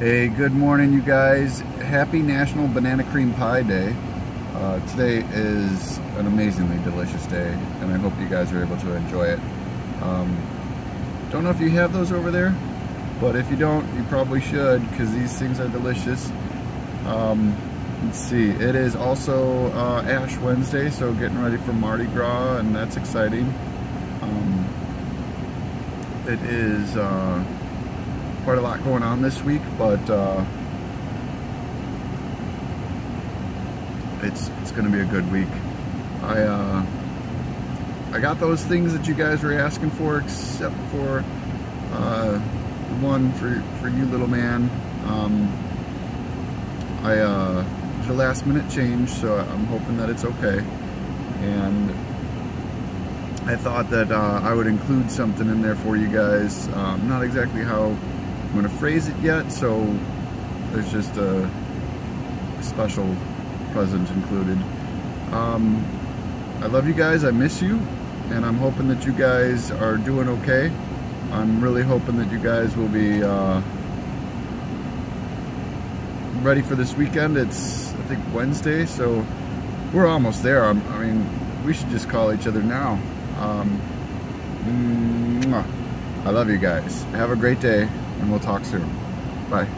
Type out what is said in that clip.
Hey, good morning, you guys. Happy National Banana Cream Pie Day. Uh, today is an amazingly delicious day, and I hope you guys are able to enjoy it. Um, don't know if you have those over there, but if you don't, you probably should, because these things are delicious. Um, let's see, it is also uh, Ash Wednesday, so getting ready for Mardi Gras, and that's exciting. Um, it is... Uh, quite a lot going on this week, but uh, it's it's going to be a good week. I uh, I got those things that you guys were asking for, except for uh, one for for you, little man. Um, I uh, a last minute change, so I'm hoping that it's okay. And I thought that uh, I would include something in there for you guys. Um, not exactly how I'm going to phrase it yet, so there's just a special present included. Um, I love you guys, I miss you, and I'm hoping that you guys are doing okay. I'm really hoping that you guys will be uh, ready for this weekend. It's, I think, Wednesday, so we're almost there. I'm, i mean, we should just call each other now. Um, I love you guys. Have a great day and we'll talk soon. Bye.